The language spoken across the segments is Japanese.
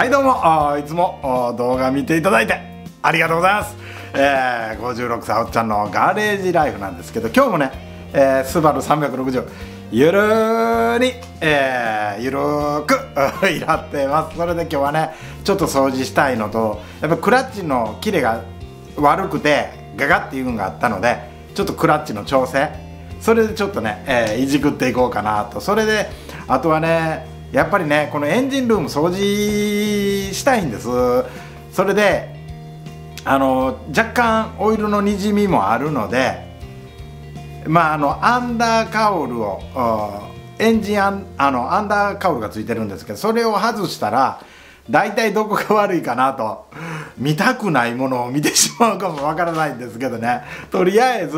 はいどうも。いつも動画見ていただいてありがとうございます、えー、56歳おっちゃんのガレージライフなんですけど今日もね、えー、スバル360ゆるーに、えー、ゆるく いらってます。それで今日はねちょっと掃除したいのとやっぱクラッチのキレが悪くてガガっていうのがあったのでちょっとクラッチの調整。それでちょっとね、えー、いじくっていこうかなと。それであとはねやっぱりねこのエンジンルーム掃除したいんです。それであの若干オイルのにじみもあるのでまああのアンダーカウルをエンジンアンあのアンダーカウルがついてるんですけどそれを外したら大体どこが悪いかなと見たくないものを見てしまうかもわからないんですけどね。とりあえず、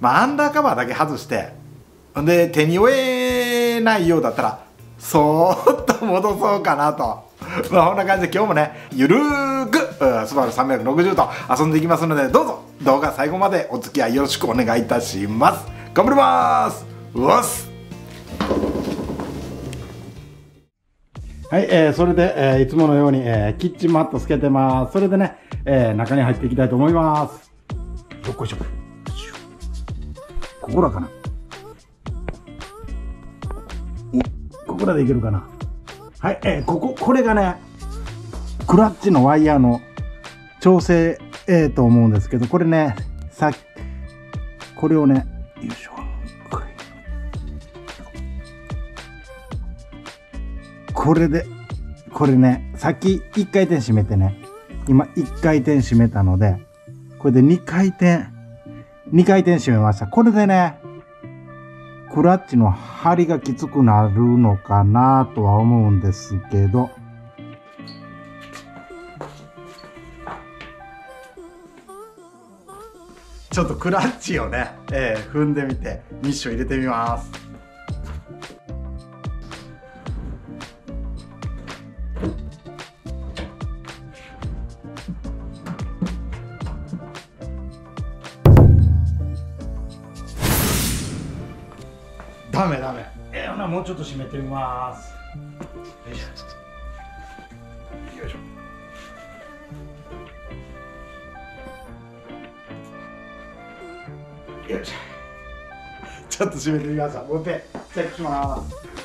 まあ、アンダーカバーだけ外してで手に負えないようだったらそーっと戻そうかなと。まあこんな感じで今日もね、ゆるーく、スバル360と遊んでいきますので、どうぞ動画最後までお付き合いよろしくお願いいたします。頑張りますうわっすはい、えー、それで、えー、いつものように、えー、キッチンマットつけてます。それでね、えー、中に入っていきたいと思います。よっこいしょ。ここらかな。おここらでいけるかな。はい、えー、ここ、これがね、クラッチのワイヤーの調整、えー、と思うんですけど、これね、さっき、これをね、よいしょ。これで、これね、さっき1回転閉めてね、今1回転閉めたので、これで2回転、2回転閉めました。これでね、クラッチの張りがきつくなるのかなとは思うんですけど、ちょっとクラッチをね、えー、踏んでみてミッション入れてみます。ダメダメ。えー、ほなもうちょっと締めてみます。よいしょ。よいしょ。よいしょちょっと締めてみますお手チェックします。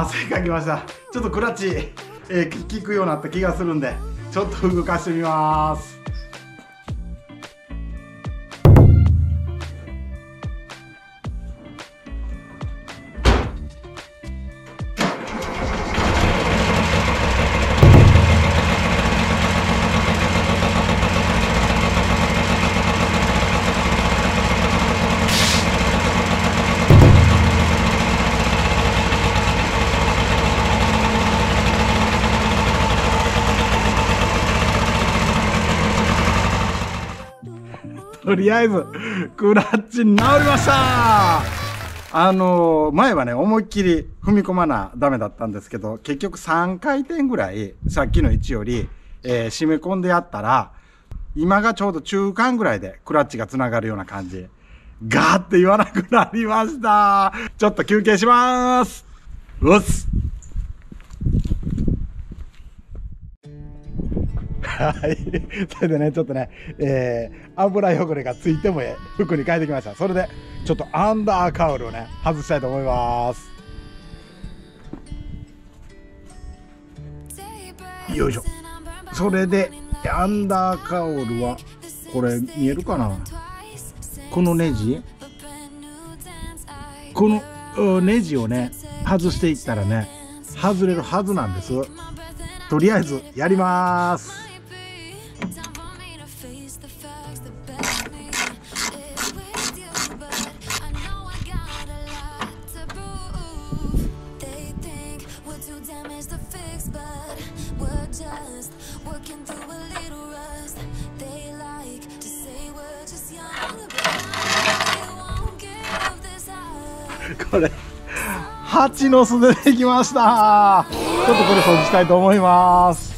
汗かきました。ちょっとクラッチ、えー、効くようになった気がするんでちょっと動かしてみます。とりあえず、クラッチ治りましたあのー、前はね、思いっきり踏み込まなダメだったんですけど、結局3回転ぐらい、さっきの位置より、えー、締め込んでやったら、今がちょうど中間ぐらいでクラッチが繋がるような感じ。ガーって言わなくなりました。ちょっと休憩しまーす。うっす。はい。それでね、ちょっとね、えー、油汚れがついてもええ服に変えてきました。それで、ちょっとアンダーカウルをね、外したいと思います。よいしょ。それで、アンダーカウルは、これ見えるかな？このネジ？このネジをね、外していったらね、外れるはずなんです。とりあえずやります。れ。蜂の巣出てきました。ちょっとこれ掃除したいと思います。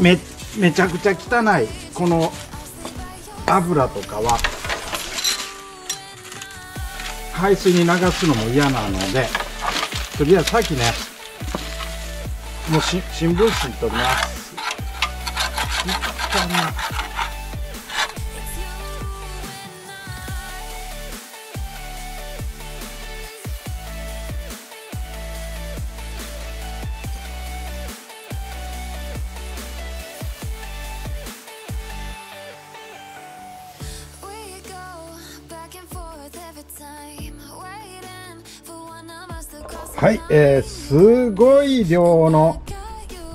めめちゃくちゃ汚い。この油とかは。排水に流すのも嫌なので。とりあえずさっきねもうし新聞紙取ります。汚なはい、えー、すごい量の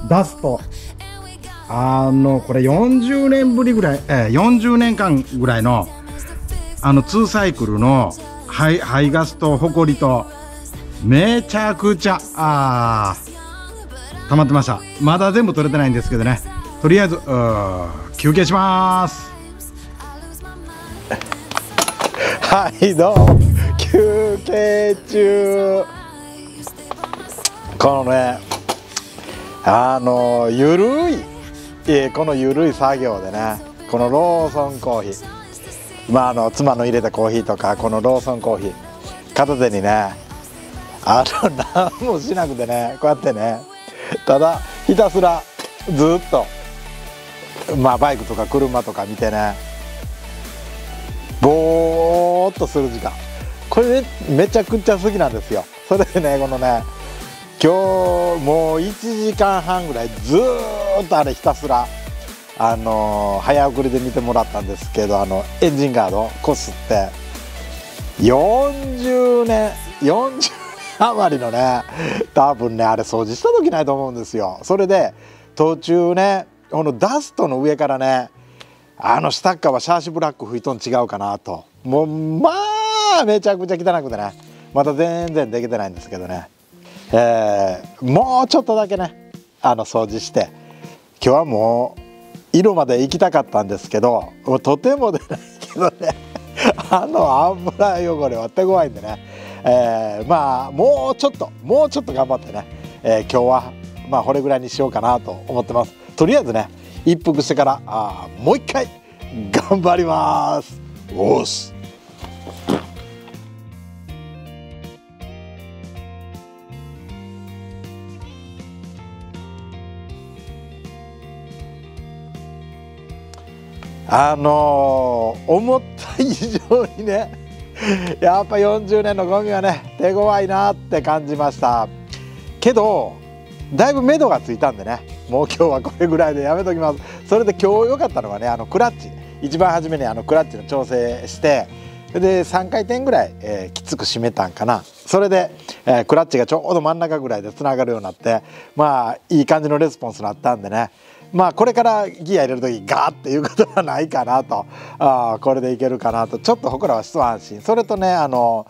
ダスト。あのこれ40年ぶりぐらい、えー、40年間ぐらいのあの2サイクルの排排ガスとホコリとめちゃくちゃあ溜まってました。まだ全部取れてないんですけどね。とりあえずうー休憩します。はいどうも。休憩中。このねあのゆるいえこのゆるい作業でねこのローソンコーヒー。まああの妻の入れたコーヒーとかこのローソンコーヒー。片手にねあの 何もしなくてねこうやってねただひたすらずっとまあバイクとか車とか見てねぼーっとする時間。これねめちゃくちゃ好きなんですよ。それでねこのね今日もう1時間半ぐらいずっとあれひたすらあの早送りで見てもらったんですけどあのエンジンガードこすって40年40年余りのね多分ねあれ掃除した時ないと思うんですよ。それで途中ねこのダストの上からねあのスタッカーはシャーシブラック吹いとん違うかなと。もうまあめちゃくちゃ汚くてね。まだ全然できてないんですけどね。えーもうちょっとだけねあの掃除して今日はもう色まで行きたかったんですけどもうとても出ないけどね あの油汚れは手強いんでね、えーまあもうちょっともうちょっと頑張ってね、えー今日はまあこれぐらいにしようかなと思ってます。とりあえずね一服してからあもう一回頑張ります。おっす。あのー思った以上にね やっぱ40年のゴミはね手強いなって感じました。けどだいぶ目処がついたんでねもう今日はこれぐらいでやめときます。それで今日良かったのはねあのクラッチ。一番初めにあのクラッチの調整してで3回転ぐらい、えーきつく締めたんかな。それで、えークラッチがちょうど真ん中ぐらいでつながるようになってまあいい感じのレスポンスになったんでね。まあこれからギア入れる時ガーっていうことはないかなと。あこれでいけるかなと。ちょっとほくらは一安心。それとねあの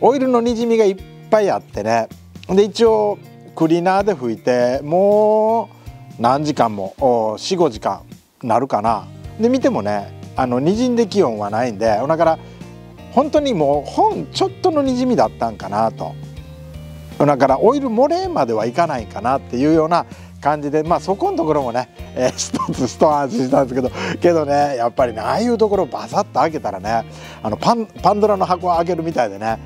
オイルのにじみがいっぱいあってね。で一応クリーナーで拭いてもう何時間も45時間なるかな。で見てもねあのにじんで気温はないんでだから本当にもう本ちょっとのにじみだったんかなと。だからオイル漏れまではいかないかなっていうような感じでまあそこのところもね、えー 一つ一安心したんですけどけどねやっぱりねああいうところバサッと開けたらねあのパンパンドラの箱を開けるみたいでね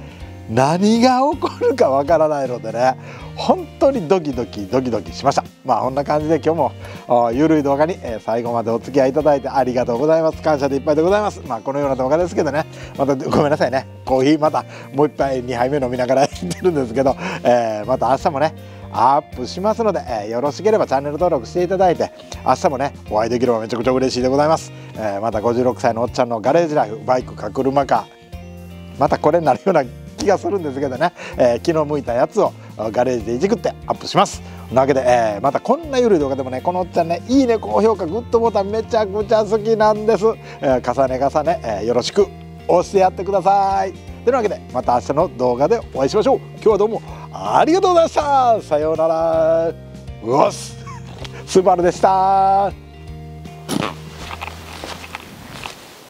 何が起こるかわからないのでね本当にドキドキドキドキしました。まあこんな感じで今日もゆるい動画に、えー最後までお付き合いいただいてありがとうございます。感謝でいっぱいでございます。まあこのような動画ですけどねまたごめんなさいね。コーヒーまたもう一杯2杯目飲みながらやってるんですけど、えーまた明日もねアップしますので、えーよろしければチャンネル登録していただいて明日もねお会いできればめちゃくちゃ嬉しいでございます、えーまた56歳のおっちゃんのガレージライフバイクか車かまたこれになるような気がするんですけどね、えー昨日向いたやつをガレージでいじくってアップします。なわけで、えーまたこんなゆるい動画でもねこのおっちゃんねいいね高評価グッドボタンめちゃくちゃ好きなんです、えー重ね重ね、えーよろしく押してやってください。というわけでまた明日の動画でお会いしましょう。今日はどうもありがとうございました。さようなら。うおっす。スバルでした。